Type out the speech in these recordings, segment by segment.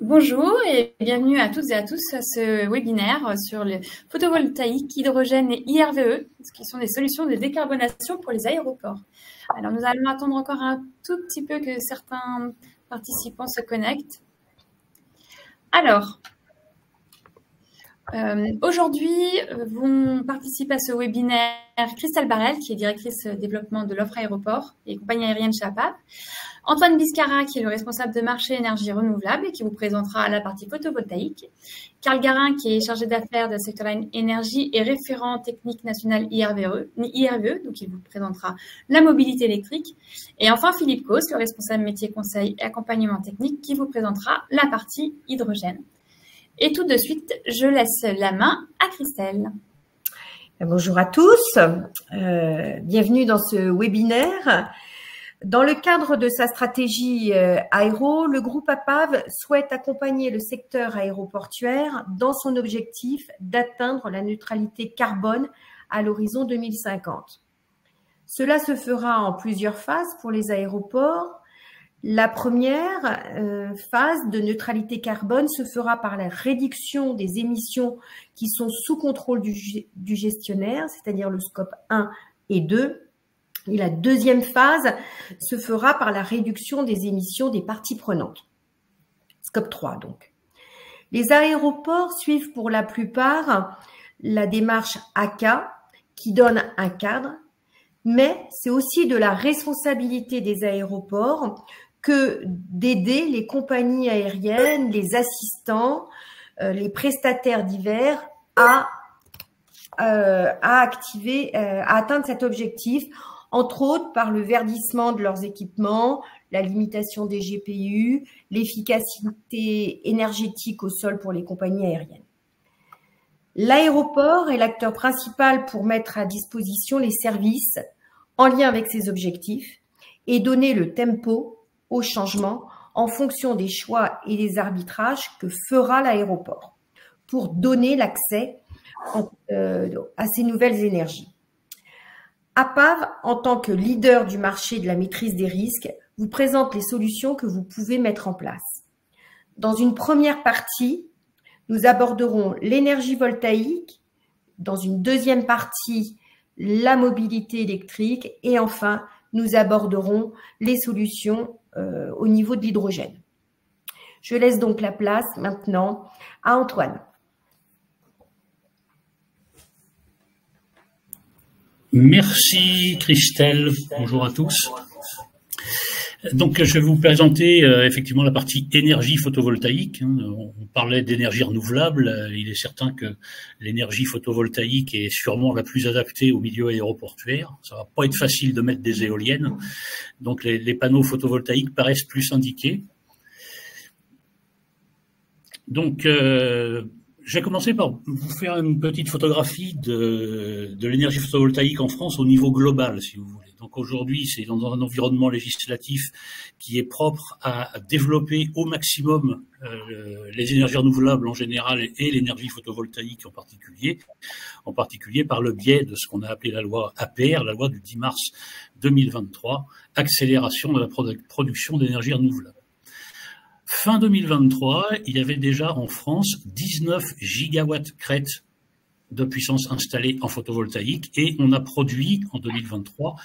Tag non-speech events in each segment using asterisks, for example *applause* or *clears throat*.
Bonjour et bienvenue à toutes et à tous à ce webinaire sur le photovoltaïque, hydrogène et IRVE, qui sont des solutions de décarbonation pour les aéroports. Alors nous allons attendre encore un tout petit peu que certains participants se connectent. Alors, euh, aujourd'hui, euh, vont participer à ce webinaire Christelle Barrel, qui est directrice développement de l'offre aéroport et compagnie aérienne chez Antoine Biscara, qui est le responsable de marché énergie renouvelable et qui vous présentera la partie photovoltaïque, Carl Garin, qui est chargé d'affaires de secteur énergie et référent technique national IRVE, IRVE, donc il vous présentera la mobilité électrique, et enfin Philippe Cos, le responsable métier conseil et accompagnement technique, qui vous présentera la partie hydrogène. Et tout de suite, je laisse la main à Christelle. Bonjour à tous, euh, bienvenue dans ce webinaire. Dans le cadre de sa stratégie euh, aéro, le groupe APAV souhaite accompagner le secteur aéroportuaire dans son objectif d'atteindre la neutralité carbone à l'horizon 2050. Cela se fera en plusieurs phases pour les aéroports la première euh, phase de neutralité carbone se fera par la réduction des émissions qui sont sous contrôle du, gestionnaire, c'est-à-dire le scope 1 et 2. Et la deuxième phase se fera par la réduction des émissions des parties prenantes. Scope 3 donc. Les aéroports suivent pour la plupart la démarche AK qui donne un cadre, mais c'est aussi de la responsabilité des aéroports que d'aider les compagnies aériennes, les assistants, euh, les prestataires divers à, euh, à activer, euh, à atteindre cet objectif, entre autres par le verdissement de leurs équipements, la limitation des GPU, l'efficacité énergétique au sol pour les compagnies aériennes. L'aéroport est l'acteur principal pour mettre à disposition les services en lien avec ces objectifs et donner le tempo au changement en fonction des choix et des arbitrages que fera l'aéroport pour donner l'accès euh, à ces nouvelles énergies. APAV, en tant que leader du marché de la maîtrise des risques, vous présente les solutions que vous pouvez mettre en place. Dans une première partie, nous aborderons l'énergie voltaïque, dans une deuxième partie, la mobilité électrique et enfin, nous aborderons les solutions euh, au niveau de l'hydrogène. Je laisse donc la place maintenant à Antoine. Merci Christelle, bonjour à tous. Donc, je vais vous présenter euh, effectivement la partie énergie photovoltaïque. Hein. On parlait d'énergie renouvelable. Euh, il est certain que l'énergie photovoltaïque est sûrement la plus adaptée au milieu aéroportuaire. Ça va pas être facile de mettre des éoliennes. Donc, les, panneaux photovoltaïques paraissent plus indiqués. Donc, euh, je vais commencer par vous faire une petite photographie de, de l'énergie photovoltaïque en France au niveau global, si vous voulez. Donc aujourd'hui, c'est dans un environnement législatif qui est propre à développer au maximum euh, les énergies renouvelables en général et l'énergie photovoltaïque en particulier, en particulier par le biais de ce qu'on a appelé la loi APR, la loi du 10 mars 2023, accélération de la production d'énergie renouvelable. Fin 2023, il y avait déjà en France 19 gigawatts crêtes de puissance installée en photovoltaïque et on a produit en 2023,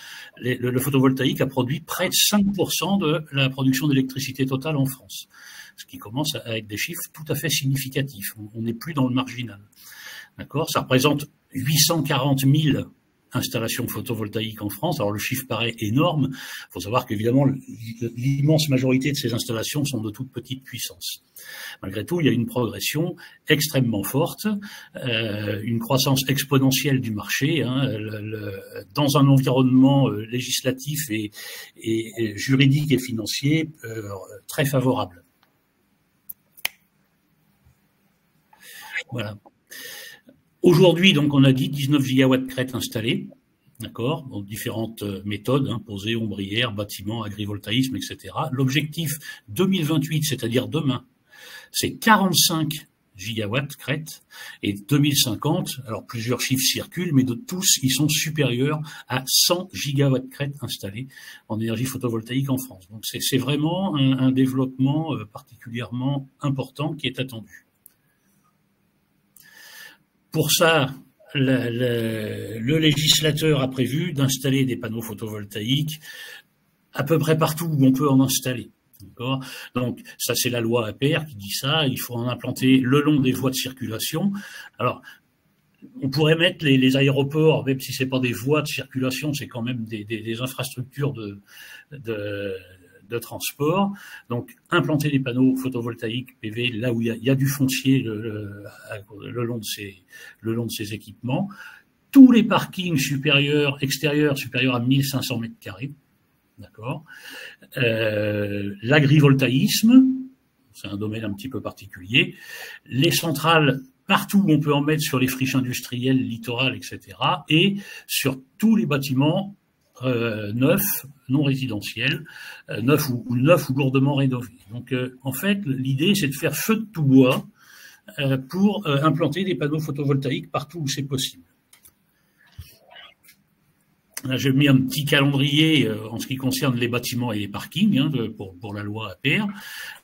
le, photovoltaïque a produit près de 5% de la production d'électricité totale en France, ce qui commence à être des chiffres tout à fait significatifs. On n'est plus dans le marginal. D'accord? Ça représente 840 000 installations photovoltaïques en France. Alors le chiffre paraît énorme. Il faut savoir qu'évidemment, l'immense majorité de ces installations sont de toute petite puissance. Malgré tout, il y a une progression extrêmement forte, euh, une croissance exponentielle du marché hein, dans un environnement euh, législatif et, juridique et financier euh, très favorable. Voilà. Aujourd'hui, donc, on a dit 19 gigawatts crête installés, d'accord, différentes euh, méthodes, hein, posées, ombrières, bâtiments, agrivoltaïsme, etc. L'objectif 2028, c'est-à-dire demain, c'est 45 gigawatts crête et 2050, alors plusieurs chiffres circulent, mais de tous, ils sont supérieurs à 100 gigawatts crête installés en énergie photovoltaïque en France. Donc c'est vraiment un, un développement euh, particulièrement important qui est attendu. Pour ça, le, le, le, législateur a prévu d'installer des panneaux photovoltaïques à peu près partout où on peut en installer. Donc ça c'est la loi APR qui dit ça, il faut en implanter le long des voies de circulation. Alors on pourrait mettre les, les aéroports, même si c'est pas des voies de circulation, c'est quand même des, des, des infrastructures de, de, transport. Donc implanter des panneaux photovoltaïques PV là où il y a, du foncier le, long de ces, le long de ces équipements. Tous les parkings supérieurs, extérieurs supérieurs à 1500 mètres carrés D'accord euh, L'agrivoltaïsme, c'est un domaine un petit peu particulier. Les centrales, partout où on peut en mettre sur les friches industrielles, littorales, etc. Et sur tous les bâtiments neufs, non résidentiels, euh, neufs, ou, ou, ou lourdement rénovés. Donc, euh, en fait, l'idée, c'est de faire feu de tout bois euh, pour euh, implanter des panneaux photovoltaïques partout où c'est possible. J'ai mis un petit calendrier euh, en ce qui concerne les bâtiments et les parkings hein, pour, pour, la loi APR.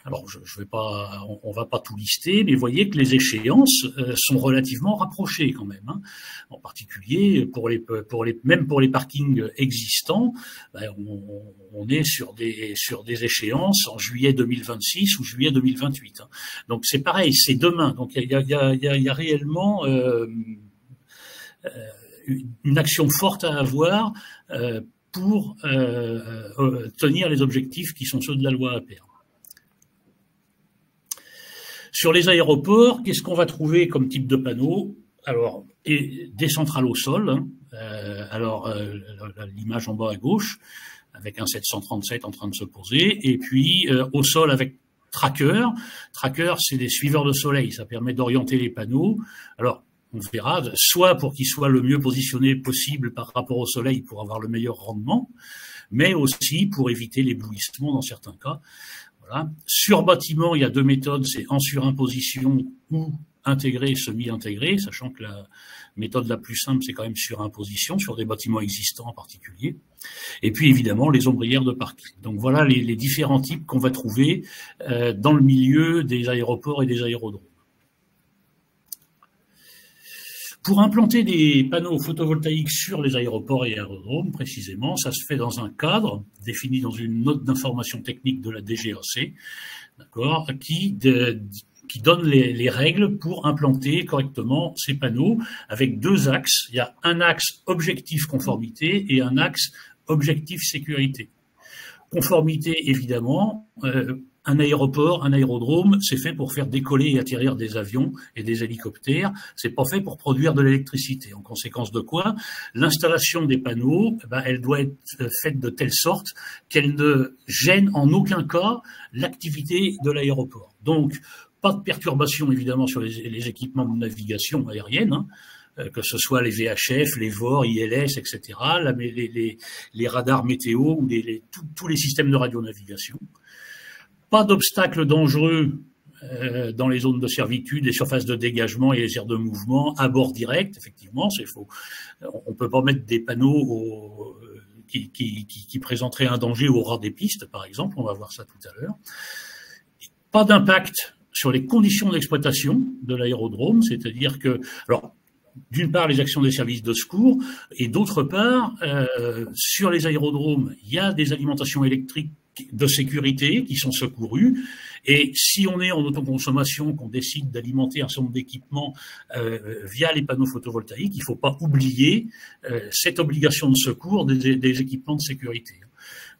Alors, je, je vais pas, on, on, va pas tout lister, mais voyez que les échéances euh, sont relativement rapprochées quand même. Hein. En particulier pour les, pour les, même pour les parkings existants, ben, on, on, est sur des sur des échéances en juillet 2026 ou juillet 2028. Hein. Donc c'est pareil, c'est demain. Donc il y a, y, a, y, a, y a, réellement euh, euh une action forte à avoir euh, pour euh, euh, tenir les objectifs qui sont ceux de la loi APR. Sur les aéroports, qu'est-ce qu'on va trouver comme type de panneau Alors, des centrales au sol. Hein, alors, l'image en bas à gauche, avec un 737 en train de se poser, et puis au sol avec tracker. Tracker, c'est des suiveurs de soleil, ça permet d'orienter les panneaux. Alors, on verra, soit pour qu'il soit le mieux positionné possible par rapport au soleil pour avoir le meilleur rendement, mais aussi pour éviter l'éblouissement dans certains cas. Voilà. Sur bâtiment, il y a deux méthodes, c'est en surimposition ou intégré, semi-intégré, sachant que la méthode la plus simple, c'est quand même surimposition, sur des bâtiments existants en particulier. Et puis évidemment, les ombrières de parking. Donc voilà les, différents types qu'on va trouver euh, dans le milieu des aéroports et des aérodromes. Pour implanter des panneaux photovoltaïques sur les aéroports et aérodromes, précisément, ça se fait dans un cadre défini dans une note d'information technique de la DGAC, d'accord, qui, qui donne les, les, règles pour implanter correctement ces panneaux avec deux axes. Il y a un axe objectif conformité et un axe objectif sécurité. Conformité, évidemment, euh, un aéroport, un aérodrome, c'est fait pour faire décoller et atterrir des avions et des hélicoptères. C'est pas fait pour produire de l'électricité. En conséquence de quoi, l'installation des panneaux, eh ben, elle doit être faite de telle sorte qu'elle ne gêne en aucun cas l'activité de l'aéroport. Donc, pas de perturbation évidemment sur les, équipements de navigation aérienne. Hein que ce soit les VHF, les VOR, ILS, etc., les, les, radars météo ou tous les systèmes de radionavigation pas d'obstacles dangereux euh, dans les zones de servitude, les surfaces de dégagement et les aires de mouvement à bord direct, effectivement, c'est faux. On peut pas mettre des panneaux au, qui, qui, qui, qui, présenteraient un danger au ras des pistes, par exemple, on va voir ça tout à l'heure. Pas d'impact sur les conditions d'exploitation de l'aérodrome, c'est-à-dire que, alors, d'une part les actions des services de secours et d'autre part euh, sur les aérodromes il y a des alimentations électriques de sécurité qui sont secourus. Et si on est en autoconsommation, qu'on décide d'alimenter un certain nombre d'équipements euh, via les panneaux photovoltaïques, il ne faut pas oublier euh, cette obligation de secours des, équipements de sécurité.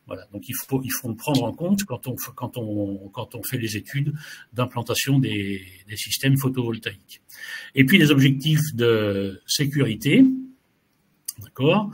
Voilà, donc il faut, il faut le prendre en compte quand on, quand on, quand on fait les études d'implantation des, des systèmes photovoltaïques. Et puis les objectifs de sécurité, d'accord?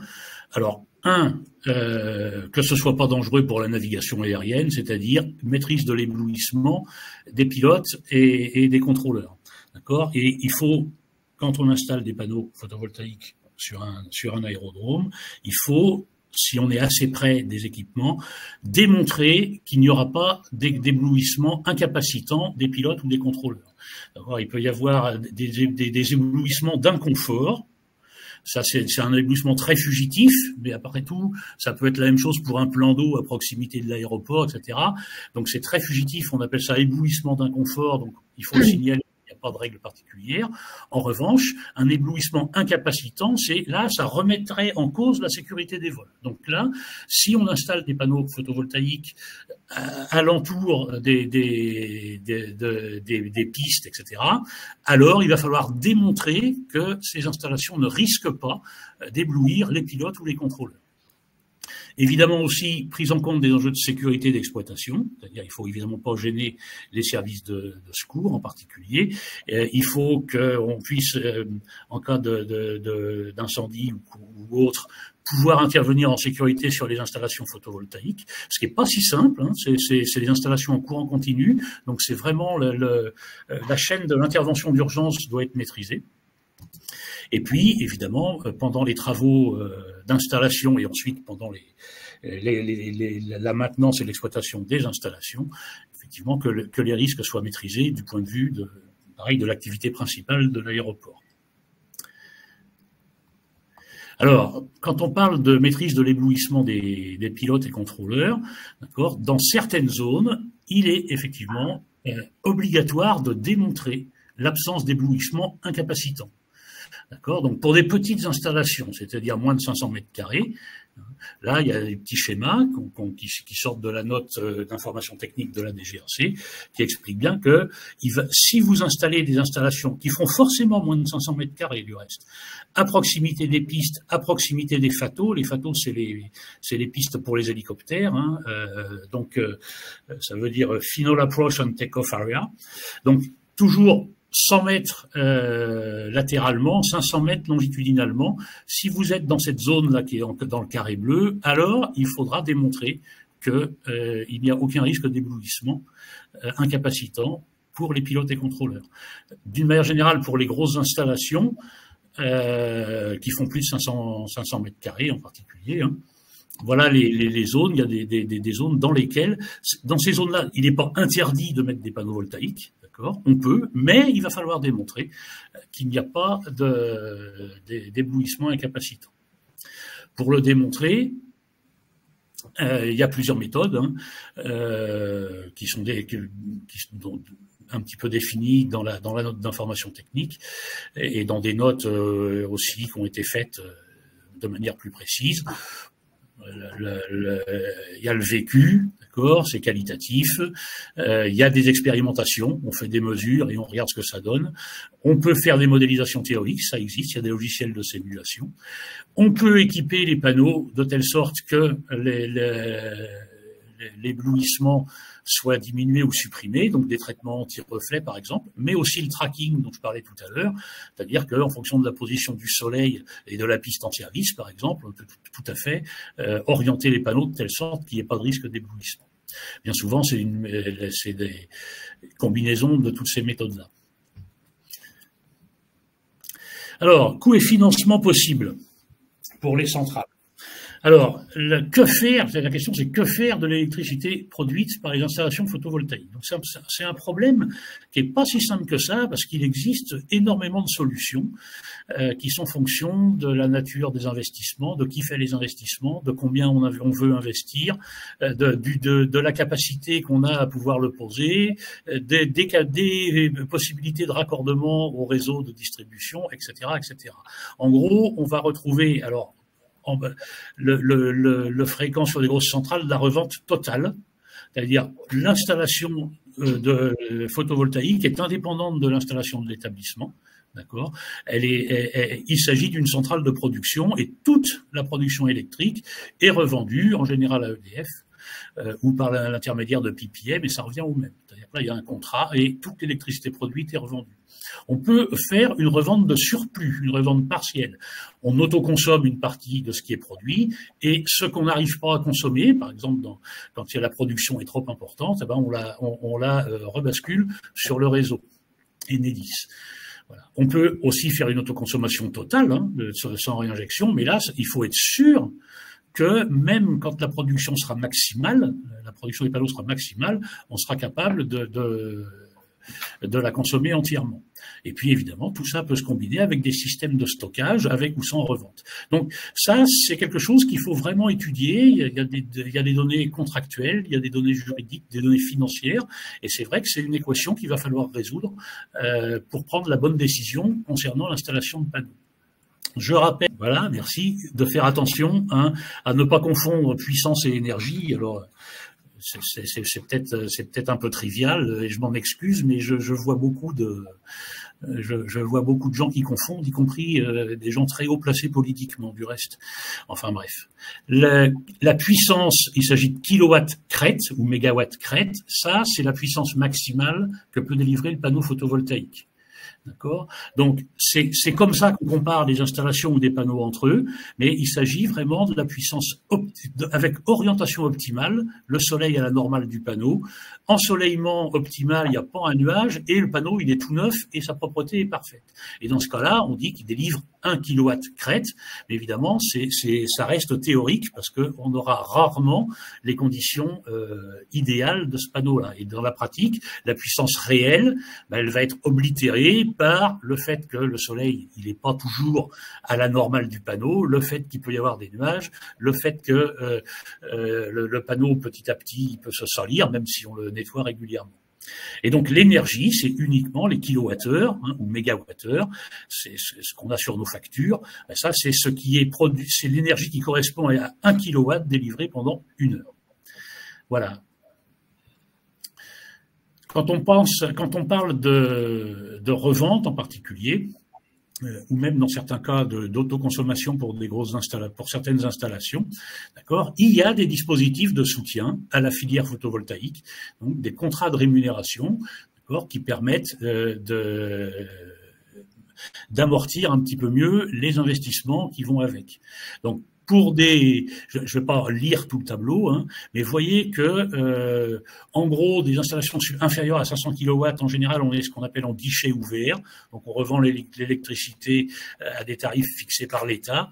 Alors, un, euh, que ce soit pas dangereux pour la navigation aérienne, c'est-à-dire maîtrise de l'éblouissement des pilotes et, des contrôleurs. D'accord? Et il faut, quand on installe des panneaux photovoltaïques sur un, sur un aérodrome, il faut si on est assez près des équipements, démontrer qu'il n'y aura pas d'éblouissement incapacitant des pilotes ou des contrôleurs. Il peut y avoir des éblouissements d'inconfort, ça, c'est un éblouissement très fugitif, mais après tout, ça peut être la même chose pour un plan d'eau à proximité de l'aéroport, etc. Donc c'est très fugitif, on appelle ça éblouissement d'inconfort, donc il faut le *clears throat* signaler pas de règle particulière. En revanche, un éblouissement incapacitant, c'est là, ça remettrait en cause la sécurité des vols. Donc là, si on installe des panneaux photovoltaïques alentour des, des, des, des, pistes, etc., alors il va falloir démontrer que ces installations ne risquent pas d'éblouir les pilotes ou les contrôleurs. Évidemment aussi prise en compte des enjeux de sécurité d'exploitation, c'est-à-dire il faut évidemment pas gêner les services de, secours en particulier. Euh, il faut qu'on puisse, euh, en cas d'incendie ou, autre, pouvoir intervenir en sécurité sur les installations photovoltaïques, ce qui n'est pas si simple. Hein. c'est des installations en courant continu, donc c'est vraiment le, euh, la chaîne de l'intervention d'urgence doit être maîtrisée. Et puis, évidemment, pendant les travaux d'installation et ensuite pendant la maintenance et l'exploitation des installations, effectivement que, les risques soient maîtrisés du point de vue de, l'activité principale de l'aéroport. Alors, quand on parle de maîtrise de l'éblouissement des, pilotes et contrôleurs, dans certaines zones, il est effectivement euh, obligatoire de démontrer l'absence d'éblouissement incapacitant. D'accord? Donc pour des petites installations, c'est-à-dire moins de 500 mètres carrés, là il y a des petits schémas qui, sortent de la note euh, d'information technique de la DGRC qui expliquent bien que si vous installez des installations qui font forcément moins de 500 mètres carrés du reste, à proximité des pistes, à proximité des FATO, les FATO c'est les, les pistes pour les hélicoptères, hein, euh, donc euh, ça veut dire Final Approach and Takeoff Area, donc toujours 100 mètres euh, latéralement, 500 mètres longitudinalement. Si vous êtes dans cette zone-là qui est dans le carré bleu, alors il faudra démontrer qu'il euh, n'y a aucun risque d'éblouissement euh, incapacitant pour les pilotes et contrôleurs. D'une manière générale, pour les grosses installations qui font plus de 500, 500 mètres carrés en particulier, hein, voilà les, zones. Il y a des, des, des, zones dans lesquelles, dans ces zones-là, il n'est pas interdit de mettre des panneaux voltaïques. On peut, mais il va falloir démontrer qu'il n'y a pas d'éblouissement incapacitant. Pour le démontrer, euh, il y a plusieurs méthodes hein, euh, qui sont un petit peu définies dans la, note d'information technique et, dans des notes euh, aussi qui ont été faites de manière plus précise. Il y a le vécu, c'est qualitatif. Euh, il y a des expérimentations, on fait des mesures et on regarde ce que ça donne. On peut faire des modélisations théoriques, ça existe, il y a des logiciels de simulation. On peut équiper les panneaux de telle sorte que l'éblouissement soit diminué ou supprimé, donc des traitements anti-reflets par exemple, mais aussi le tracking dont je parlais tout à l'heure, c'est-à-dire qu'en fonction de la position du soleil et de la piste en service par exemple, on peut tout, à fait euh, orienter les panneaux de telle sorte qu'il n'y ait pas de risque d'éblouissement. Bien souvent, c'est des combinaisons de toutes ces méthodes-là. Alors, coût et financement possible pour les centrales. Alors, que faire La question, c'est que faire de l'électricité produite par les installations photovoltaïques Donc, c'est un problème qui n'est pas si simple que ça, parce qu'il existe énormément de solutions euh, qui sont fonction de la nature des investissements, de qui fait les investissements, de combien on, veut investir, euh, de, la capacité qu'on a à pouvoir le poser, euh, des, des, possibilités de raccordement au réseau de distribution, etc., etc. En gros, on va retrouver alors le, fréquent sur les grosses centrales, la revente totale, c'est-à-dire l'installation euh, de photovoltaïque est indépendante de l'installation de l'établissement. D'accord? Elle est, il s'agit d'une centrale de production et toute la production électrique est revendue en général à EDF euh, ou par l'intermédiaire de PPM et ça revient au même. C'est-à-dire là il y a un contrat et toute l'électricité produite est revendue. On peut faire une revente de surplus, une revente partielle. On autoconsomme une partie de ce qui est produit et ce qu'on n'arrive pas à consommer, par exemple quand la production est trop importante, eh ben, on la, euh, rebascule sur le réseau Enedis. On peut aussi faire une autoconsommation totale, hein, sans réinjection, mais là, il faut être sûr que même quand la production sera maximale, la production des panneaux sera maximale, on sera capable de, de, de la consommer entièrement. Et puis évidemment, tout ça peut se combiner avec des systèmes de stockage, avec ou sans revente. Donc ça, c'est quelque chose qu'il faut vraiment étudier. Il y, a des, il y, a des, données contractuelles, il y a des données juridiques, des données financières, et c'est vrai que c'est une équation qu'il va falloir résoudre euh, pour prendre la bonne décision concernant l'installation de panneaux. Je rappelle, voilà, merci, de faire attention hein, à ne pas confondre puissance et énergie. Alors, c'est peut-être peut-être un peu trivial et je m'en excuse, mais je, vois beaucoup de je, je, vois beaucoup de gens qui confondent, y compris euh, des gens très haut placés politiquement. Du reste, enfin bref, la, la puissance, il s'agit de kilowatts crête ou mégawatts crête. Ça, c'est la puissance maximale que peut délivrer le panneau photovoltaïque. D'accord? Donc, c'est comme ça qu'on compare des installations ou des panneaux entre eux, mais il s'agit vraiment de la puissance avec orientation optimale, le soleil à la normale du panneau, ensoleillement optimal, il n'y a pas un nuage, et le panneau, il est tout neuf et sa propreté est parfaite. Et dans ce cas-là, on dit qu'il délivre 1 kW crête, mais évidemment, ça reste théorique parce qu'on aura rarement les conditions euh, idéales de ce panneau-là. Et dans la pratique, la puissance réelle, ben, elle va être oblitérée par le fait que le soleil, il n'est pas toujours à la normale du panneau, le fait qu'il peut y avoir des nuages, le fait que euh, euh, le, le, panneau petit à petit il peut se salir, même si on le nettoie régulièrement. Et donc l'énergie, c'est uniquement les kilowattheures hein, ou mégawattheures, c'est ce qu'on a sur nos factures. Ben ça, c'est ce qui est produit, c'est l'énergie qui correspond à un kilowatt délivré pendant une heure. Voilà. Quand on pense, quand on parle de, revente en particulier, ou même dans certains cas d'autoconsommation pour des grosses pour certaines installations, d'accord, il y a des dispositifs de soutien à la filière photovoltaïque, donc des contrats de rémunération, d'accord, qui permettent euh, de d'amortir un petit peu mieux les investissements qui vont avec. Donc pour des, je ne vais pas lire tout le tableau, hein, mais voyez que, euh, en gros, des installations inférieures à 500 kW, en général, on est ce qu'on appelle en guichet ouvert, donc on revend l'électricité euh, à des tarifs fixés par l'État,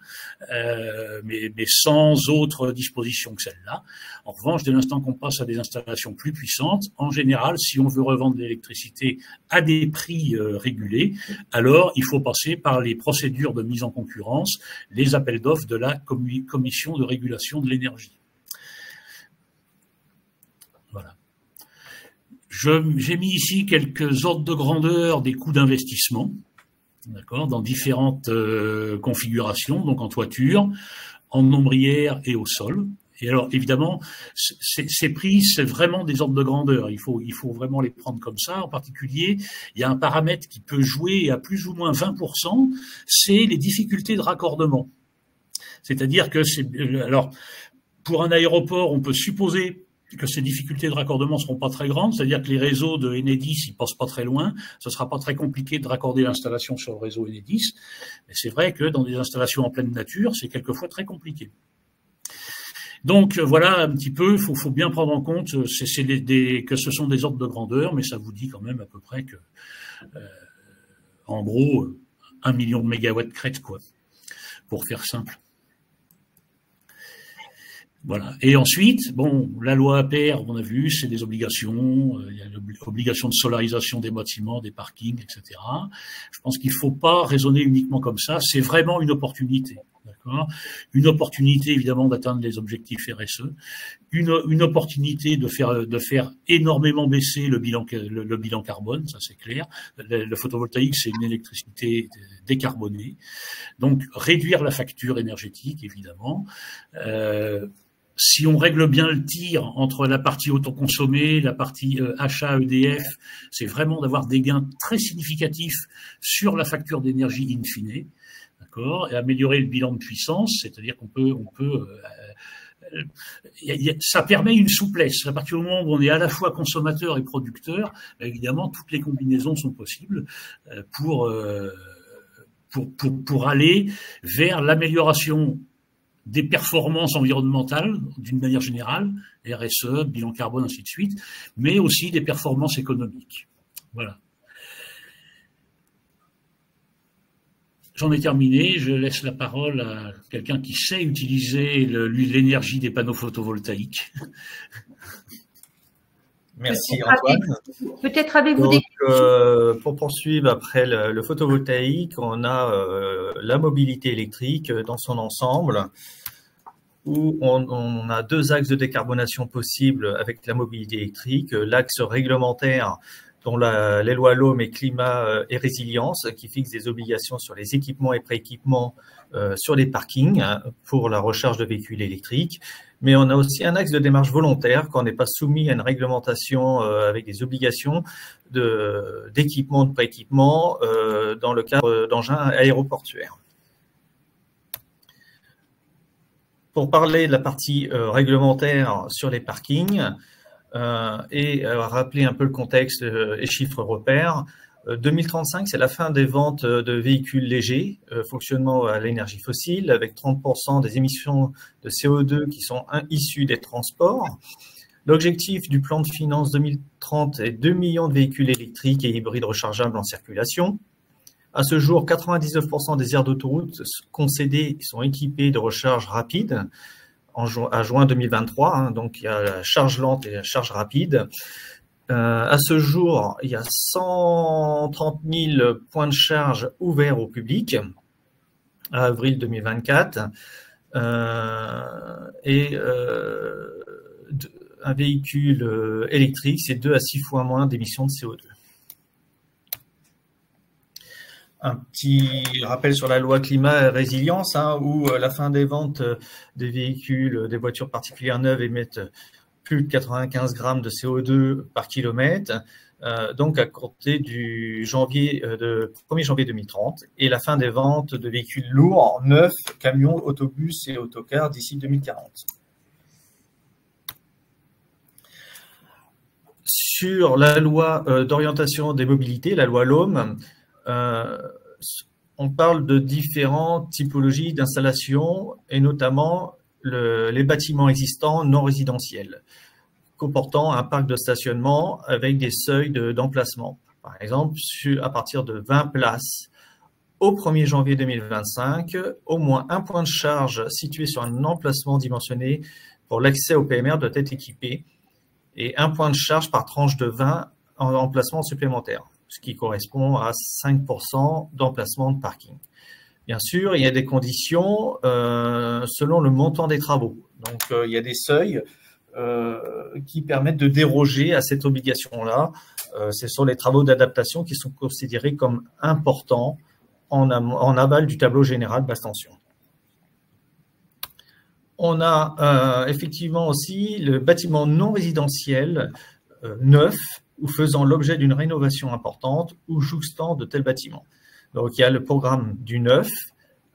euh, mais, mais, sans autre disposition que celle-là. En revanche, dès l'instant qu'on passe à des installations plus puissantes, en général, si on veut revendre l'électricité à des prix euh, régulés, alors il faut passer par les procédures de mise en concurrence, les appels d'offres de la communauté commission de régulation de l'énergie. Voilà. J'ai mis ici quelques ordres de grandeur des coûts d'investissement, dans différentes euh, configurations, donc en toiture, en ombrière et au sol. Et alors, évidemment, ces prix, c'est vraiment des ordres de grandeur. Il faut, il faut vraiment les prendre comme ça. En particulier, il y a un paramètre qui peut jouer à plus ou moins 20%, c'est les difficultés de raccordement. C'est-à-dire que c'est alors pour un aéroport, on peut supposer que ces difficultés de raccordement seront pas très grandes, c'est-à-dire que les réseaux de Enedis, ils passent pas très loin, ce sera pas très compliqué de raccorder l'installation sur le réseau Enedis, mais c'est vrai que dans des installations en pleine nature, c'est quelquefois très compliqué. Donc voilà un petit peu, il faut, bien prendre en compte c'est des, que ce sont des ordres de grandeur, mais ça vous dit quand même à peu près que, euh, en gros, un million de mégawatts crête, quoi, pour faire simple. Voilà. Et ensuite, bon, la loi APR, on a vu, c'est des obligations. Euh, il y a l'obligation de solarisation des bâtiments, des parkings, etc. Je pense qu'il ne faut pas raisonner uniquement comme ça. C'est vraiment une opportunité. D'accord? Une opportunité, évidemment, d'atteindre les objectifs RSE. Une, une, opportunité de faire, de faire énormément baisser le bilan, le, bilan carbone, ça c'est clair. Le, le photovoltaïque, c'est une électricité décarbonée. Donc, réduire la facture énergétique, évidemment. Euh, si on règle bien le tir entre la partie autoconsommée, la partie euh, achat EDF, c'est vraiment d'avoir des gains très significatifs sur la facture d'énergie in fine, d'accord, et améliorer le bilan de puissance, c'est-à-dire qu'on peut, on peut, euh, euh, ça permet une souplesse. À partir du moment où on est à la fois consommateur et producteur, bah, évidemment, toutes les combinaisons sont possibles pour, pour, pour, pour aller vers l'amélioration des performances environnementales d'une manière générale, RSE, bilan carbone, ainsi de suite, mais aussi des performances économiques. Voilà. J'en ai terminé. Je laisse la parole à quelqu'un qui sait utiliser l'énergie des panneaux photovoltaïques. *laughs* Merci Antoine. Peut-être avez-vous des euh, Pour poursuivre après le, photovoltaïque, on a euh, la mobilité électrique dans son ensemble, où on, a deux axes de décarbonation possibles avec la mobilité électrique. L'axe réglementaire dont les lois LOM et climat euh, et résilience qui fixent des obligations sur les équipements et pré-équipements sur les parkings hein, pour la recharge de véhicules électriques mais on a aussi un axe de démarche volontaire quand on n'est pas soumis à une réglementation euh, avec des obligations d'équipement, de, de pré-équipement euh, dans le cadre d'engins aéroportuaires. Pour parler de la partie euh, réglementaire sur les parkings et rappeler un peu le contexte et chiffres repères, 2035, euh, c'est la fin des ventes de véhicules légers, euh, fonctionnement à l'énergie fossile, avec 30% des émissions de CO2 qui sont issues des transports. L'objectif du plan de finances 2030 est 2 millions de véhicules électriques et hybrides rechargeables en circulation. À ce jour, 99% des aires d'autoroute concédées sont équipées de recharge rapide en à juin 2023. Hein, donc, il y a la charge lente et la charge rapide. Euh, à ce jour, il y a 130 000 points de charge ouverts au public à avril 2024 euh, et euh, un véhicule électrique, c'est 2 à 6 fois moins d'émissions de CO2. Un petit rappel sur la loi climat et résilience, hein, où la fin des ventes des véhicules, des voitures particulières neuves émettent plus de 95 grammes de CO2 par kilomètre, euh, donc à compter du janvier, euh, de 1er janvier 2030, et la fin des ventes de véhicules lourds, neufs, camions, autobus et autocars d'ici 2040. Sur la loi euh, d'orientation des mobilités, la loi LOM, on parle de différentes typologies d'installations et notamment les bâtiments existants non résidentiels comportant un parc de stationnement avec des seuils d'emplacement. Par exemple, à partir de 20 places au 1er janvier 2025, au moins un point de charge situé sur un emplacement dimensionné pour l'accès au PMR doit être équipé et un point de charge par tranche de 20 en emplacement supplémentaire, ce qui correspond à 5% d'emplacement de parking. Bien sûr, il y a des conditions euh, selon le montant des travaux. Donc, euh, il y a des seuils euh, qui permettent de déroger à cette obligation-là. ce sont les travaux d'adaptation qui sont considérés comme importants en, en, aval du tableau général basse tension. On a effectivement aussi le bâtiment non résidentiel neuf ou faisant l'objet d'une rénovation importante ou jouxtant de tels bâtiments. Donc il y a le programme du neuf,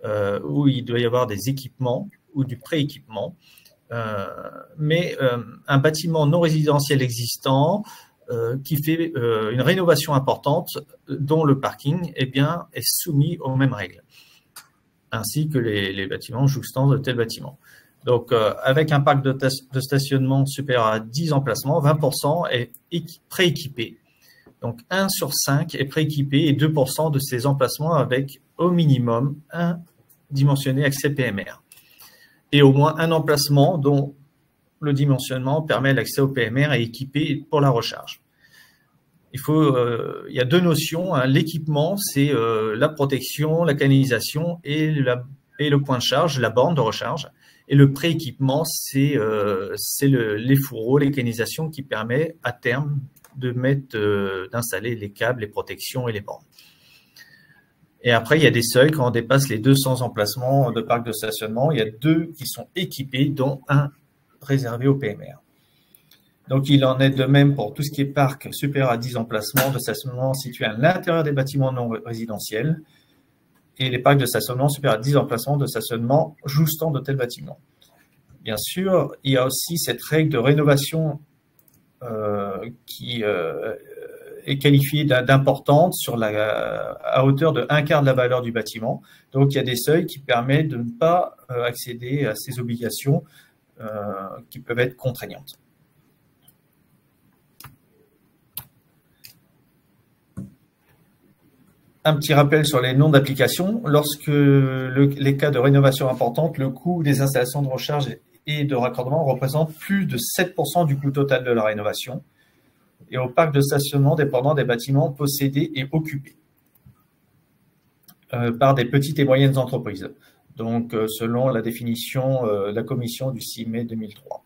euh, où il doit y avoir des équipements ou du pré-équipement. Euh, mais euh, un bâtiment non résidentiel existant qui fait une rénovation importante dont le parking eh bien, est soumis aux mêmes règles, ainsi que les, bâtiments jouxtant de tels bâtiments. Donc, avec un parc de, de, stationnement supérieur à 10 emplacements, 20% est prééquipé donc 1 sur 5 est prééquipé et 2% de ces emplacements avec au minimum un dimensionné accès PMR. Et au moins un emplacement dont le dimensionnement permet l'accès au PMR et équipé pour la recharge. Il, faut, euh, il y a deux notions. Hein. L'équipement, c'est euh, la protection, la canalisation et, le point de charge, la borne de recharge. Et le prééquipement, c'est euh, les fourreaux, les canalisations qui permet à terme de mettre, euh, d'installer les câbles, les protections et les bornes. Et après, il y a des seuils quand on dépasse les 200 emplacements de parcs de stationnement. Il y a deux qui sont équipés, dont un réservé au PMR. Donc, il en est de même pour tout ce qui est parc supérieur à 10 emplacements de stationnement situés à l'intérieur des bâtiments non résidentiels et les parcs de stationnement supérieurs à 10 emplacements de stationnement jouxtant de tels bâtiments. Bien sûr, il y a aussi cette règle de rénovation qui euh, est qualifiée d'importante sur la, à hauteur de un quart de la valeur du bâtiment. Donc, il y a des seuils qui permettent de ne pas euh, accéder à ces obligations qui peuvent être contraignantes. un petit rappel sur les noms d'applications. Lorsque les cas de rénovation importante, le coût des installations de recharge de raccordement représente plus de 7% du coût total de la rénovation et au parc de stationnement dépendant des bâtiments possédés et occupés euh, par des petites et moyennes entreprises. Donc, euh, selon la définition euh, de la commission du 6 mai 2003.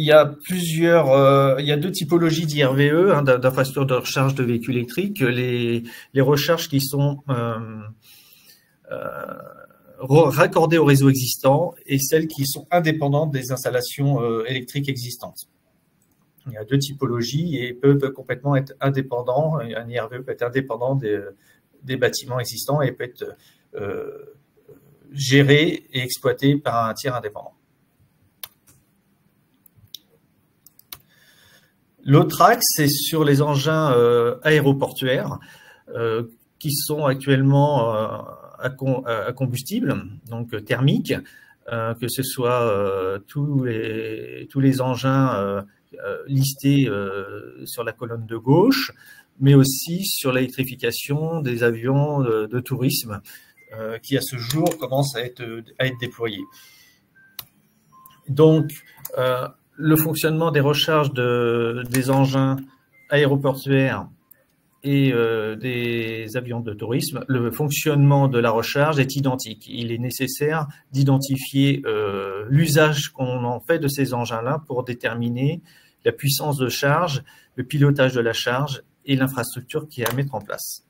Il y a plusieurs, euh, il y a deux typologies d'IRVE, hein, d'infrastructures de recharge de véhicules électriques. Les, recharges qui sont euh, euh, raccordées au réseau existant et celles qui sont indépendantes des installations euh, électriques existantes. Il y a deux typologies et peuvent complètement être indépendants. Un IRVE peut être indépendant des, bâtiments existants et peut être euh, géré et exploité par un tiers indépendant. L'autre axe, c'est sur les engins euh, aéroportuaires euh, qui sont actuellement euh, à, combustible, donc thermique, que ce soit tous, les, tous les engins listés sur la colonne de gauche, mais aussi sur l'électrification des avions de, tourisme qui à ce jour commencent à être, déployés. Donc, le fonctionnement des recharges de, des engins aéroportuaires et euh, des avions de tourisme, le fonctionnement de la recharge est identique. Il est nécessaire d'identifier euh, l'usage qu'on en fait de ces engins-là pour déterminer la puissance de charge, le pilotage de la charge et l'infrastructure qui est à mettre en place.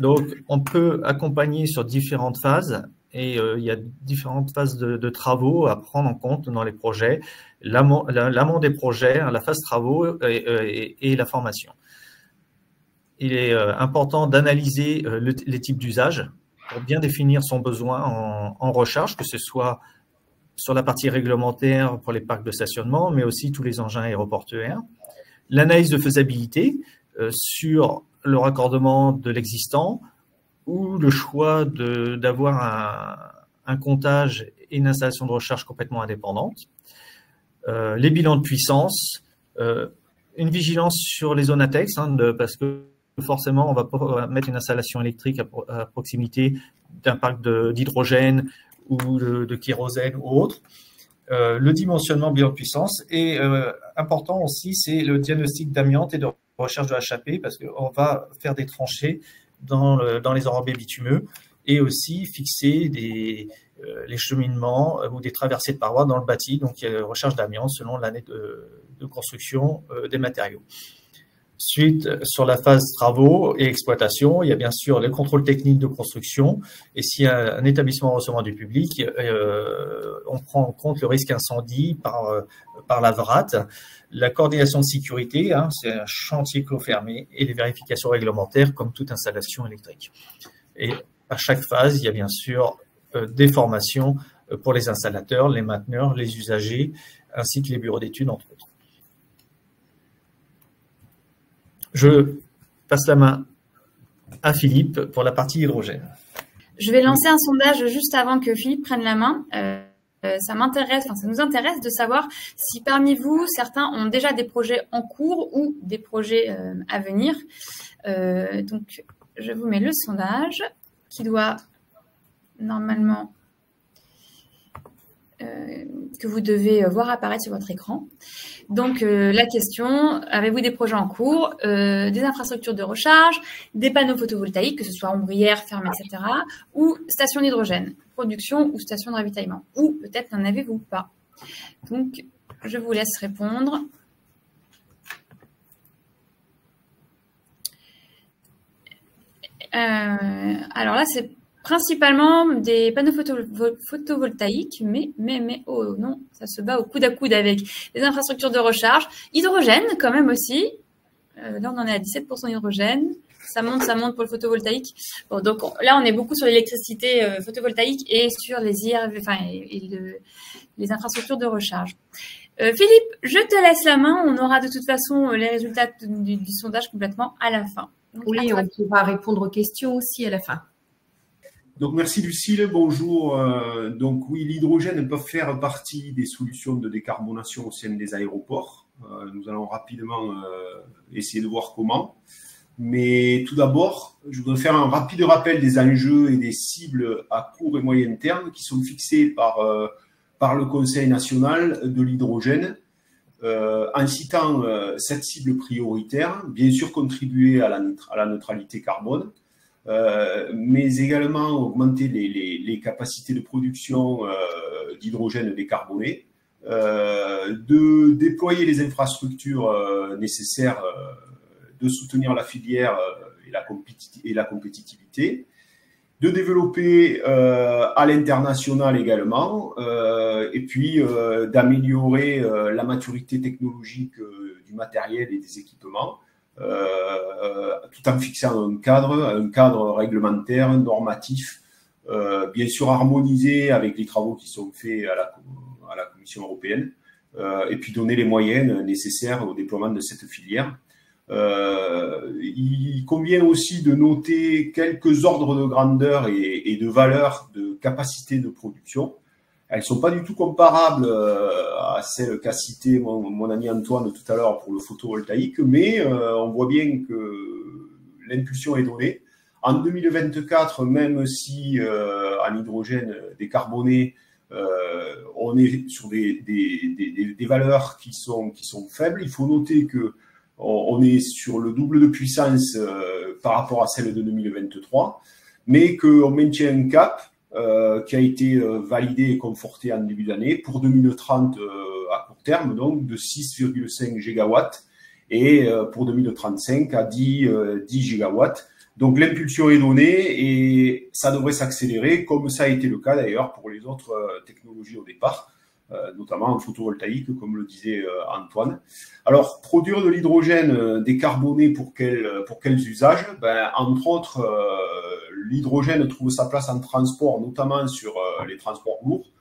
Donc, on peut accompagner sur différentes phases et euh, il y a différentes phases de, travaux à prendre en compte dans les projets, l'amont des projets, hein, la phase travaux et, la formation. Il est euh, important d'analyser euh, les types d'usage pour bien définir son besoin en, en, recharge, que ce soit sur la partie réglementaire pour les parcs de stationnement, mais aussi tous les engins aéroportuaires. L'analyse de faisabilité sur le raccordement de l'existant, ou le choix d'avoir un, comptage et une installation de recharge complètement indépendante, euh, les bilans de puissance, euh, une vigilance sur les zones ATEX, hein, parce que forcément, on va mettre une installation électrique à, proximité d'un parc d'hydrogène ou de, kérosène ou autre. Euh, le dimensionnement bilan de puissance et important aussi, c'est le diagnostic d'amiante et de recherche de HAP parce qu'on va faire des tranchées dans, les enrobés bitumeux et aussi fixer euh, les cheminements euh, ou des traversées de parois dans le bâti. Donc, il y a recherche d'amiante selon l'année de, de, construction euh, des matériaux. Suite, sur la phase travaux et exploitation, il y a bien sûr le contrôle technique de construction. Et a un établissement recevant du public, euh, on prend en compte le risque incendie par, par la VRAT la coordination de sécurité, hein, c'est un chantier clos fermé, et les vérifications réglementaires comme toute installation électrique. Et à chaque phase, il y a bien sûr euh, des formations euh, pour les installateurs, les mainteneurs, les usagers, ainsi que les bureaux d'études, entre autres. Je passe la main à Philippe pour la partie hydrogène. Je vais lancer un sondage juste avant que Philippe prenne la main. Euh, euh, ça m'intéresse, enfin, ça nous intéresse de savoir si parmi vous, certains ont déjà des projets en cours ou des projets euh, à venir. Donc, je vous mets le sondage qui doit normalement que vous devez voir apparaître sur votre écran. Donc la question, avez-vous des projets en cours, des infrastructures de recharge, des panneaux photovoltaïques, que ce soit ombrières, fermes, etc., ou stations d'hydrogène production ou station de ravitaillement Ou peut-être n'en avez-vous pas? Donc, je vous laisse répondre. Euh, alors là, c'est principalement des panneaux photovoltaïques, mais, mais, mais, oh non, ça se bat au coude à coude avec les infrastructures de recharge. Hydrogène, quand même aussi. Euh, là, on en est à 17% hydrogène ça monte, ça monte pour le photovoltaïque. Bon, donc là, on est beaucoup sur l'électricité euh, photovoltaïque et sur les IRV, enfin, et, les infrastructures de recharge. Euh, Philippe, je te laisse la main. On aura de toute façon les résultats du, sondage complètement à la fin. oui, on pourra répondre aux questions aussi à la fin. Donc merci Lucille, bonjour. Euh, donc oui, l'hydrogène peut faire partie des solutions de décarbonation au sein des aéroports. Euh, nous allons rapidement euh, essayer de voir comment. Mais tout d'abord, je voudrais faire un rapide rappel des enjeux et des cibles à court et moyen terme qui sont fixés par, par le Conseil national de l'hydrogène. en citant cette cible prioritaire, bien sûr contribuer à la, à la neutralité carbone, euh, mais également augmenter les, capacités de production euh, d'hydrogène décarboné, euh, de déployer les infrastructures nécessaires, de soutenir la filière et la, et la compétitivité, de développer à l'international également, et puis d'améliorer la maturité technologique du matériel et des équipements, tout en fixant un cadre, un cadre réglementaire, normatif, euh, bien sûr harmonisé avec les travaux qui sont faits à la, à la Commission européenne, euh, et puis donner les moyens nécessaires au déploiement de cette filière. Euh, il convient aussi de noter quelques ordres de grandeur et, et de valeur de capacité de production. Elles sont pas du tout comparables euh, à celles qu'a cité mon, ami Antoine tout à l'heure pour le photovoltaïque, mais euh, on voit bien que l'impulsion est donnée. En 2024, même si euh, en hydrogène décarboné, on est sur des, des, des, valeurs qui sont, qui sont faibles, il faut noter que on est sur le double de puissance par rapport à celle de 2023, mais qu'on maintient un cap euh, qui a été euh, validé et conforté en début d'année pour 2030 euh, à court terme, donc de 6,5 gigawatts et pour 2035 à 10, 10 gigawatts. Donc l'impulsion est donnée et ça devrait s'accélérer, comme ça a été le cas d'ailleurs pour les autres technologies au départ, notamment en photovoltaïque, comme le disait Antoine. Alors, produire de l'hydrogène décarboné pour, quel, pour quels usages? Ben, Entre autres, l'hydrogène trouve sa place en transport, notamment sur euh, les transports lourds,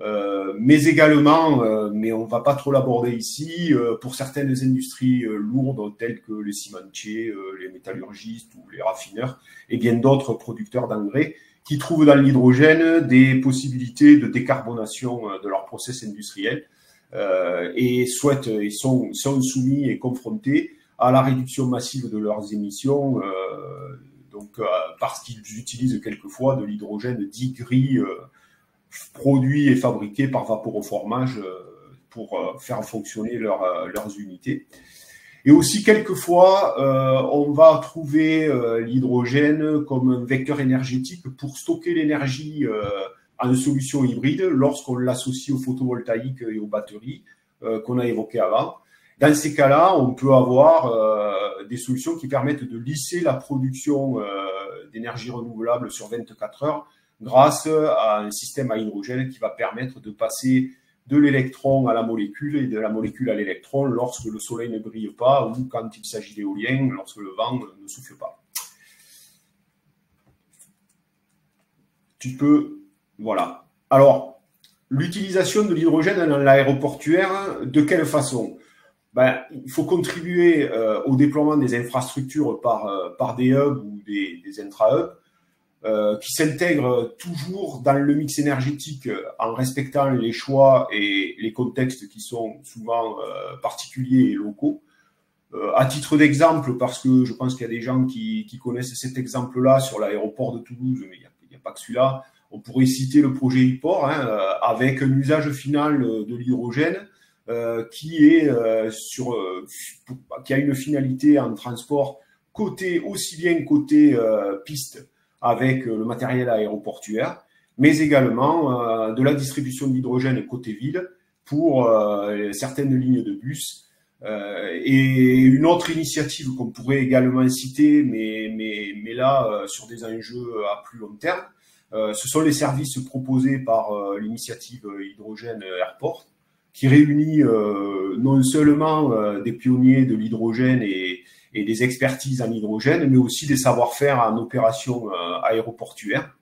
euh, mais également, euh, mais on va pas trop l'aborder ici, pour certaines industries lourdes telles que les cimentiers, les métallurgistes ou les raffineurs, et bien d'autres producteurs d'engrais qui trouvent dans l'hydrogène des possibilités de décarbonation de leur process industriel et souhaitent et sont, sont soumis et confrontés à la réduction massive de leurs émissions donc euh, parce qu'ils utilisent quelquefois de l'hydrogène dit gris euh, produit et fabriqué par vaporoformage euh, pour faire fonctionner leurs unités. Et aussi, quelquefois, on va trouver l'hydrogène comme un vecteur énergétique pour stocker l'énergie en solution hybride lorsqu'on l'associe au photovoltaïque et aux batteries qu'on a évoquées avant. Dans ces cas-là, on peut avoir euh, des solutions qui permettent de lisser la production euh, d'énergie renouvelable sur 24 heures grâce à un système à hydrogène qui va permettre de passer de l'électron à la molécule et de la molécule à l'électron lorsque le soleil ne brille pas ou quand il s'agit d'éolien, lorsque le vent ne souffle pas. Tu peux, voilà. Alors, l'utilisation de l'hydrogène dans l'aéroportuaire, de quelle façon? Ben, il faut contribuer euh, au déploiement des infrastructures par, euh, des hubs ou des, des intra-hubs euh, qui s'intègrent toujours dans le mix énergétique en respectant les choix et les contextes qui sont souvent particuliers et locaux. à titre d'exemple, parce que je pense qu'il y a des gens qui, qui connaissent cet exemple-là sur l'aéroport de Toulouse, mais il n'y a, pas que celui-là, on pourrait citer le projet e hein, avec un usage final de l'hydrogène euh, qui est euh, sur, euh, qui a une finalité en transport côté aussi bien côté piste avec le matériel aéroportuaire, mais également de la distribution d'hydrogène côté ville pour certaines lignes de bus. et une autre initiative qu'on pourrait également citer, mais, mais, mais là sur des enjeux à plus long terme, ce sont les services proposés par l'initiative Hydrogène Airport, qui réunit euh, non seulement euh, des pionniers de l'hydrogène et, et, des expertises en hydrogène, mais aussi des savoir-faire en opération euh, aéroportuaire.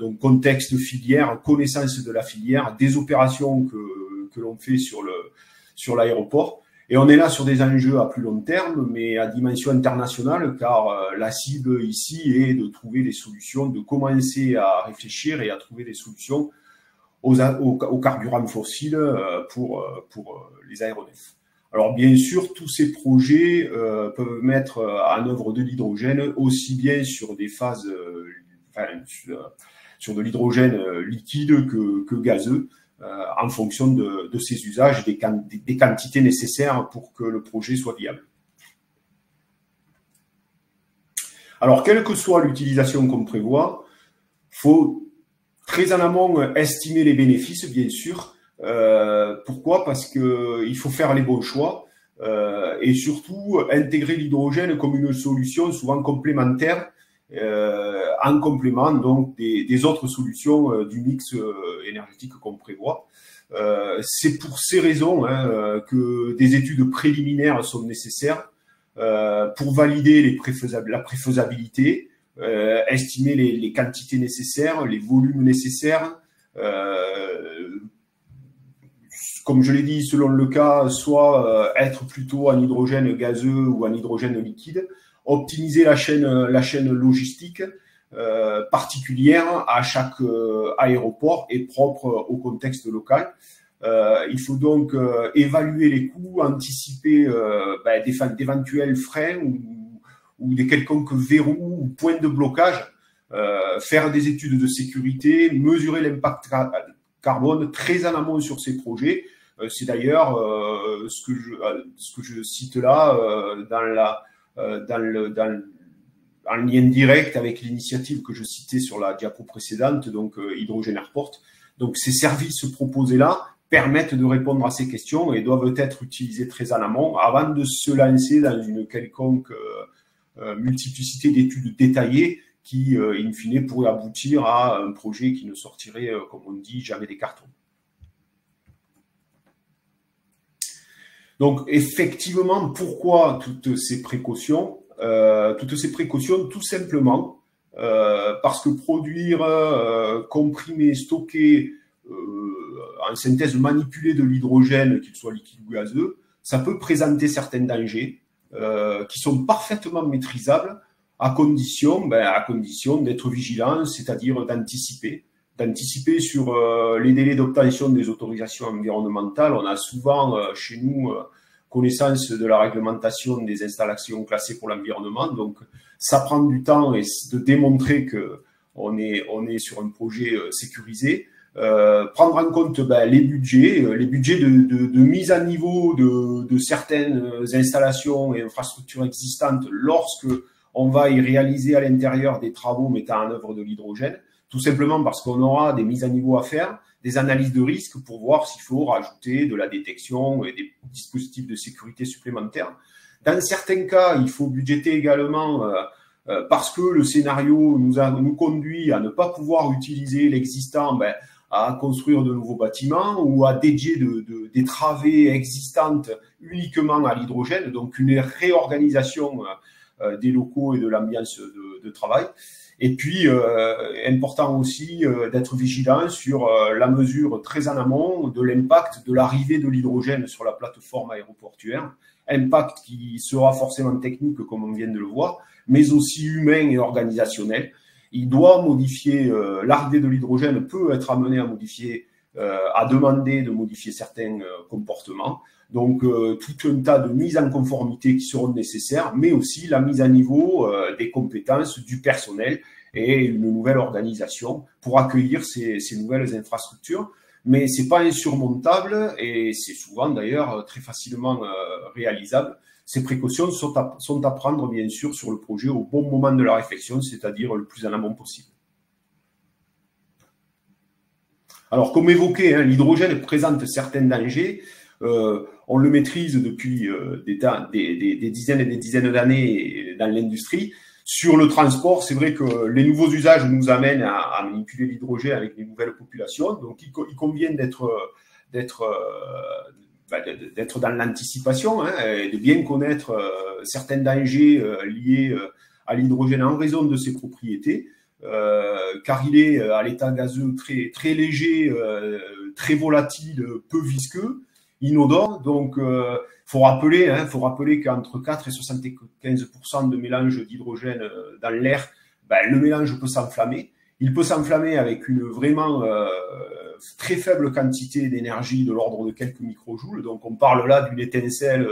donc contexte filière, connaissance de la filière, des opérations que, que l'on fait sur le sur l'aéroport. Et on est là sur des enjeux à plus long terme, mais à dimension internationale, car euh, la cible ici est de trouver des solutions, de commencer à réfléchir et à trouver des solutions aux, carburants fossiles euh, pour, euh, pour les aéronefs. Alors bien sûr, tous ces projets peuvent mettre en œuvre de l'hydrogène aussi bien sur des phases, enfin, sur, de l'hydrogène liquide que, que gazeux. Euh, en fonction de, de ses usages des, des, quantités nécessaires pour que le projet soit viable. Alors, quelle que soit l'utilisation qu'on prévoit, faut très en amont estimer les bénéfices, bien sûr. Euh, pourquoi? Parce que il faut faire les bons choix euh, et surtout intégrer l'hydrogène comme une solution souvent complémentaire euh, en complément donc des, des autres solutions euh, du mix euh, énergétique qu'on prévoit. C'est pour ces raisons hein, que des études préliminaires sont nécessaires pour valider les la préfaisabilité, estimer les, les, quantités nécessaires, les volumes nécessaires, comme je l'ai dit, selon le cas, soit être plutôt en hydrogène gazeux ou en hydrogène liquide, optimiser la chaîne, la chaîne logistique euh, particulière à chaque euh, aéroport et propre au contexte local. Euh, il faut donc euh, évaluer les coûts, anticiper euh, ben, d'éventuels freins ou, ou des quelconques verrous ou points de blocage, faire des études de sécurité, mesurer l'impact carbone très en amont sur ces projets. C'est d'ailleurs ce que je ce que je cite là dans euh, en lien direct avec l'initiative que je citais sur la diapo précédente, donc euh, Hydrogène Airport. Donc ces services proposés-là permettent de répondre à ces questions et doivent être utilisés très en amont avant de se lancer dans une quelconque euh, multiplicité d'études détaillées qui, in fine, pourraient aboutir à un projet qui ne sortirait, comme on dit, jamais des cartons. Donc effectivement, pourquoi toutes ces précautions euh, Toutes ces précautions, tout simplement euh, parce que produire, euh, comprimer, stocker en synthèse manipulée de l'hydrogène, qu'il soit liquide ou gazeux, ça peut présenter certains dangers qui sont parfaitement maîtrisables à condition, ben, à condition d'être vigilant, c'est-à-dire d'anticiper d'anticiper sur euh, les délais d'obtention des autorisations environnementales. On a souvent euh, chez nous euh, connaissance de la réglementation des installations classées pour l'environnement. Donc, ça prend du temps et de démontrer que on est, on est sur un projet sécurisé. prendre en compte ben, les budgets, les budgets de, mise à niveau de, de certaines installations et infrastructures existantes lorsque on va y réaliser à l'intérieur des travaux mettant en œuvre de l'hydrogène tout simplement parce qu'on aura des mises à niveau à faire, des analyses de risque pour voir s'il faut rajouter de la détection et des dispositifs de sécurité supplémentaires. Dans certains cas, il faut budgéter également euh, euh, parce que le scénario nous, a, nous conduit à ne pas pouvoir utiliser l'existant ben, à construire de nouveaux bâtiments ou à dédier de, de, des travées existantes uniquement à l'hydrogène, donc une réorganisation euh, des locaux et de l'ambiance de, de travail. Et puis, euh, important aussi euh, d'être vigilant sur euh, la mesure très en amont de l'impact de l'arrivée de l'hydrogène sur la plateforme aéroportuaire. Impact qui sera forcément technique, comme on vient de le voir, mais aussi humain et organisationnel. Il doit modifier, l'arrivée de l'hydrogène peut être amené à modifier, à demander de modifier certains comportements. Donc, tout un tas de mises en conformité qui seront nécessaires, mais aussi la mise à niveau des compétences du personnel et une nouvelle organisation pour accueillir ces, ces nouvelles infrastructures. Mais c'est pas insurmontable et c'est souvent d'ailleurs très facilement réalisable. Ces précautions sont à, sont à prendre bien sûr sur le projet au bon moment de la réflexion, c'est-à-dire le plus en amont possible. Alors, comme évoqué, hein, l'hydrogène présente certains dangers. Euh, on le maîtrise depuis euh, des, dizaines et des dizaines d'années dans l'industrie. Sur le transport, c'est vrai que les nouveaux usages nous amènent à, manipuler l'hydrogène avec les nouvelles populations. Donc, il, convient euh, bah, d'être dans l'anticipation hein, et de bien connaître certains dangers liés à l'hydrogène en raison de ses propriétés. car il est à l'état gazeux très léger, très volatile, peu visqueux, inodore. Donc, il faut rappeler, hein, faut rappeler qu'entre 4 et 75% de mélange d'hydrogène dans l'air, ben, le mélange peut s'enflammer. Il peut s'enflammer avec une vraiment très faible quantité d'énergie de l'ordre de quelques microjoules. Donc, on parle là d'une étincelle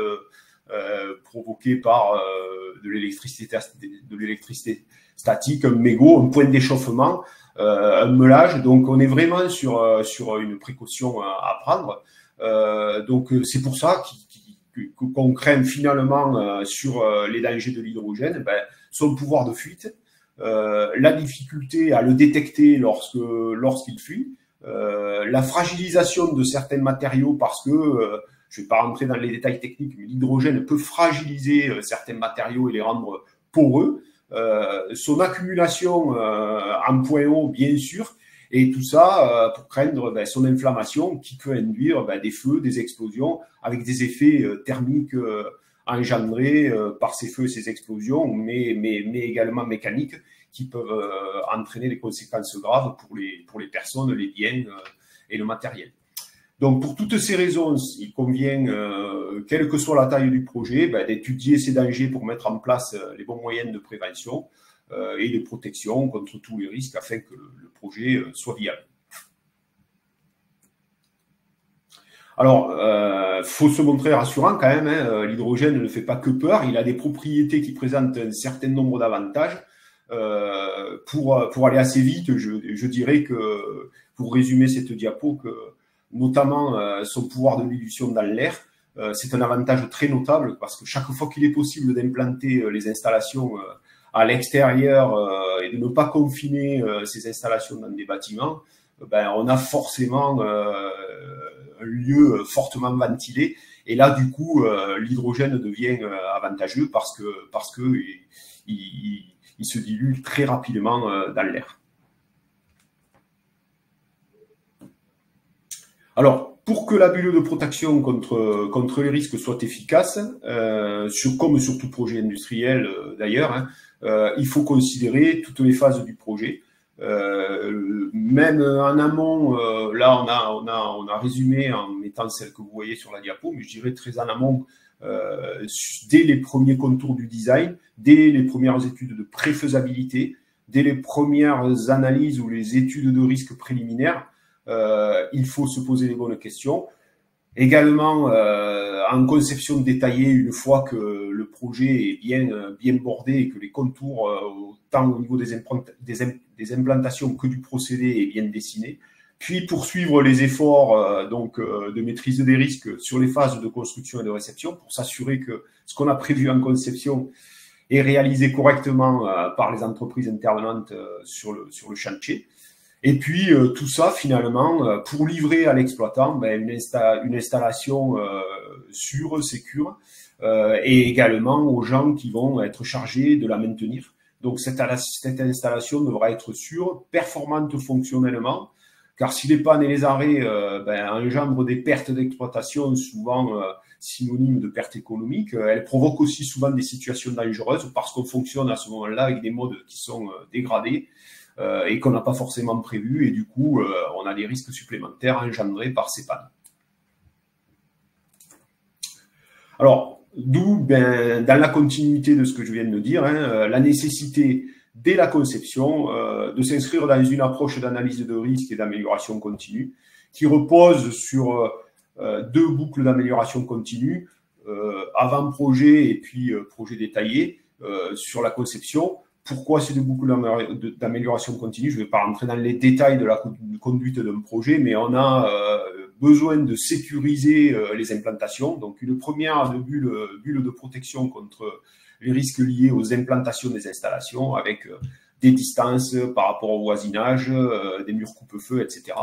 euh, provoquée par euh, de l'électricité de l'électricité statique, un mégot, un point d'échauffement, euh, un meulage. Donc on est vraiment sur sur une précaution à, prendre. Donc c'est pour ça qu'on craint finalement sur les dangers de l'hydrogène, ben, son pouvoir de fuite, la difficulté à le détecter lorsque lorsqu'il fuit, la fragilisation de certains matériaux parce que je ne vais pas rentrer dans les détails techniques, mais l'hydrogène peut fragiliser euh, certains matériaux et les rendre poreux. Euh, son accumulation euh, en point haut, bien sûr, et tout ça pour craindre ben, son inflammation qui peut induire ben, des feux, des explosions, avec des effets thermiques engendrés par ces feux et ces explosions, mais, mais, mais également mécaniques qui peuvent entraîner des conséquences graves pour les, pour les personnes, les biens et le matériel. Donc, pour toutes ces raisons, il convient, euh, quelle que soit la taille du projet, ben, d'étudier ces dangers pour mettre en place euh, les bons moyens de prévention euh, et de protection contre tous les risques afin que le, projet soit viable. Alors, il faut se montrer rassurant quand même. Hein, l'hydrogène ne fait pas que peur. Il a des propriétés qui présentent un certain nombre d'avantages. pour, pour aller assez vite, je, dirais que, pour résumer cette diapo, que notamment euh, son pouvoir de dilution dans l'air. Euh, c'est un avantage très notable parce que chaque fois qu'il est possible d'implanter euh, les installations à l'extérieur et de ne pas confiner ces installations dans des bâtiments, ben, on a forcément un lieu fortement ventilé. Et là, du coup, l'hydrogène devient avantageux parce que parce que il, il se dilue très rapidement dans l'air. Alors, pour que la bulle de protection contre, contre les risques soit efficace, euh, sur, comme sur tout projet industriel euh, d'ailleurs, hein, euh, il faut considérer toutes les phases du projet. même en amont, là on a, on, a, on a résumé en mettant celle que vous voyez sur la diapo, mais je dirais très en amont, dès les premiers contours du design, dès les premières études de préfaisabilité, dès les premières analyses ou les études de risque préliminaires, euh, il faut se poser les bonnes questions. Également, euh, en conception détaillée, une fois que le projet est bien, bien bordé et que les contours, euh, tant au niveau des, des, implantations que du procédé, est bien dessiné. Puis poursuivre les efforts donc de maîtrise des risques sur les phases de construction et de réception pour s'assurer que ce qu'on a prévu en conception est réalisé correctement par les entreprises intervenantes sur le, sur le chantier. Et puis euh, tout ça finalement euh, pour livrer à l'exploitant ben, une, une, installation euh, sûre, sécure, et également aux gens qui vont être chargés de la maintenir. Donc cette, cette installation devra être sûre, performante fonctionnellement, car si les pannes et les arrêts ben, engendrent des pertes d'exploitation, souvent synonymes de pertes économiques, elles provoquent aussi souvent des situations dangereuses parce qu'on fonctionne à ce moment-là avec des modes qui sont dégradés euh, et qu'on n'a pas forcément prévu. Et du coup, euh, on a des risques supplémentaires engendrés par ces pannes. Alors, d'où, ben, dans la continuité de ce que je viens de dire, hein, euh, la nécessité dès la conception de s'inscrire dans une approche d'analyse de risque et d'amélioration continue qui repose sur deux boucles d'amélioration continue, avant-projet et puis projet détaillé sur la conception, pourquoi ces deux boucles d'amélioration continue Je ne vais pas rentrer dans les détails de la conduite d'un projet, mais on a euh, besoin de sécuriser euh, les implantations. Donc, une première de bulle, bulle, de protection contre les risques liés aux implantations des installations, avec euh, des distances par rapport au voisinage, des murs coupe-feu, etc.,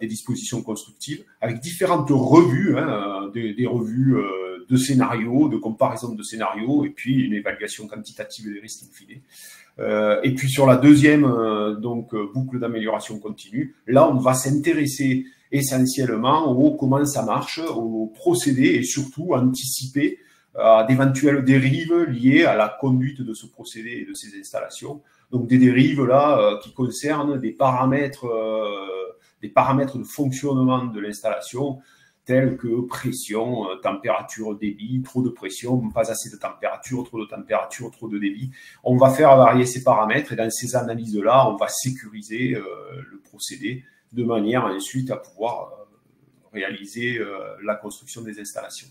des dispositions constructives, avec différentes revues, hein, des, revues de scénarios, de comparaison de scénarios, et puis une évaluation quantitative des risques in euh, et puis sur la deuxième euh, donc euh, boucle d'amélioration continue, là on va s'intéresser essentiellement au comment ça marche, au procédé et surtout anticiper à d'éventuelles dérives liées à la conduite de ce procédé et de ces installations. Donc des dérives là qui concernent des paramètres, des paramètres de fonctionnement de l'installation, telles que pression, température, débit, trop de pression, pas assez de température, trop de température, trop de débit. On va faire varier ces paramètres et dans ces analyses-là, on va sécuriser le procédé de manière ensuite à pouvoir réaliser la construction des installations.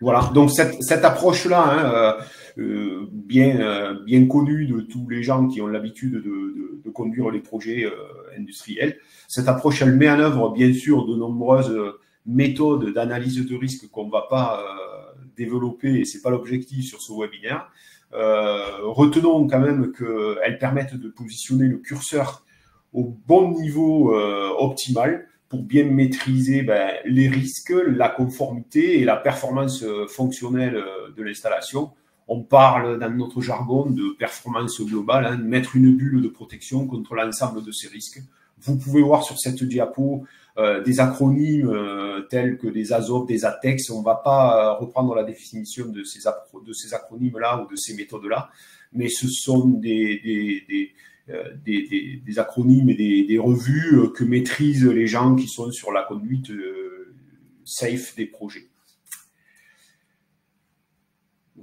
Voilà, donc cette, cette approche-là, hein, euh, bien, euh, connue de tous les gens qui ont l'habitude de, conduire les projets euh, industriels, cette approche, elle met en œuvre bien sûr de nombreuses méthodes d'analyse de risque qu'on ne va pas développer, et c'est pas l'objectif sur ce webinaire. retenons quand même qu'elles permettent de positionner le curseur au bon niveau optimal pour bien maîtriser ben, les risques, la conformité et la performance fonctionnelle de l'installation. On parle dans notre jargon de performance globale, hein, mettre une bulle de protection contre l'ensemble de ces risques. Vous pouvez voir sur cette diapo euh, des acronymes tels que des ASOP, des ATEX. On ne va pas reprendre la définition de ces, de ces acronymes-là ou de ces méthodes-là, mais ce sont des, euh, acronymes et des, revues euh, que maîtrisent les gens qui sont sur la conduite euh, safe des projets.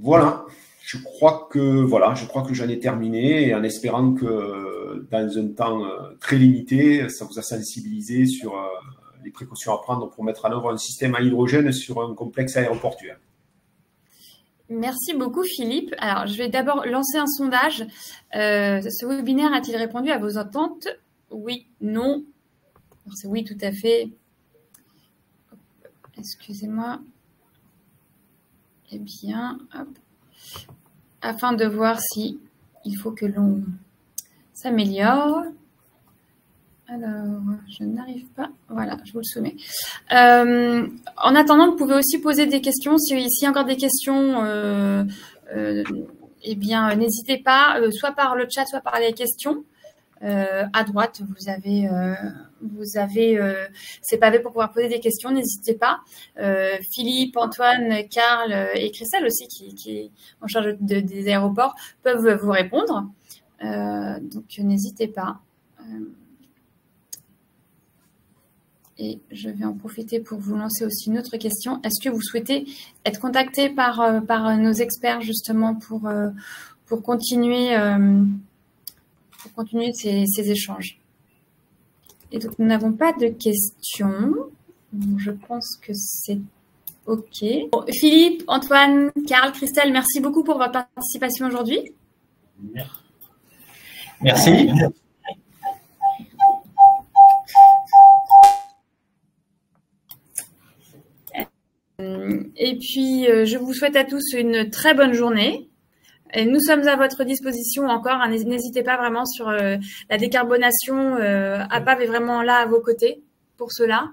Voilà, je crois que voilà, je crois que j'en ai terminé en espérant que dans un temps très limité, ça vous a sensibilisé sur les précautions à prendre pour mettre en œuvre un système à hydrogène sur un complexe aéroportuaire. Merci beaucoup Philippe. Alors je vais d'abord lancer un sondage. Euh, ce webinaire a-t-il répondu à vos attentes? Oui, non. C'est oui tout à fait. Excusez-moi. Eh bien, afin de voir si il faut que l'on s'améliore. Alors, je n'arrive pas. Voilà, je vous le soumets. Euh, en attendant, vous pouvez aussi poser des questions. Si a encore des questions, euh, euh, eh bien, n'hésitez pas, soit par le chat, soit par les questions. à droite, vous avez, vous avez ces pavés pour pouvoir poser des questions. N'hésitez pas. Philippe, Antoine, Karl et Christelle aussi, qui, qui en charge des aéroports, peuvent vous répondre. donc, n'hésitez pas. Et je vais en profiter pour vous lancer aussi une autre question. Est-ce que vous souhaitez être contacté par, euh, nos experts justement pour, euh, continuer, euh, ces, échanges? Et donc, nous n'avons pas de questions. je pense que c'est OK. Philippe, Antoine, Karl, Christelle, merci beaucoup pour votre participation aujourd'hui. Merci. Et puis, euh, je vous souhaite à tous une très bonne journée. Et nous sommes à votre disposition encore. Hein, n'hésitez pas vraiment sur euh, la décarbonation. Euh, APAV est vraiment là à vos côtés pour cela.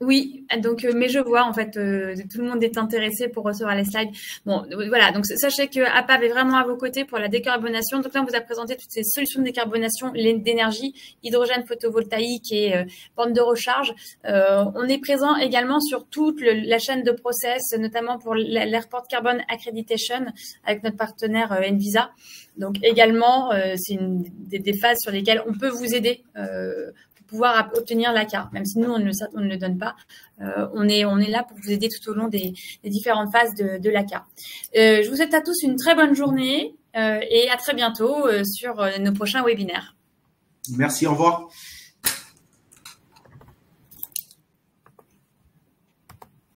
Oui, donc euh, mais je vois en fait euh, tout le monde est intéressé pour recevoir les slides. Bon, voilà, donc sachez que APAV est vraiment à vos côtés pour la décarbonation. Donc là, on vous a présenté toutes ces solutions de décarbonation d'énergie, hydrogène photovoltaïque et euh, bande de recharge. Euh, on est présent également sur toute la chaîne de process, notamment pour l'Airport Carbon Accreditation avec notre partenaire Envisa. Donc également, c'est une des, des, phases sur lesquelles on peut vous aider pouvoir obtenir l'ACA, même si nous, on ne, on ne le donne pas. Euh, on, est, on est là pour vous aider tout au long des, différentes phases de, l'ACA. Euh, je vous souhaite à tous une très bonne journée euh, et à très bientôt sur nos prochains webinaires. Merci, au revoir.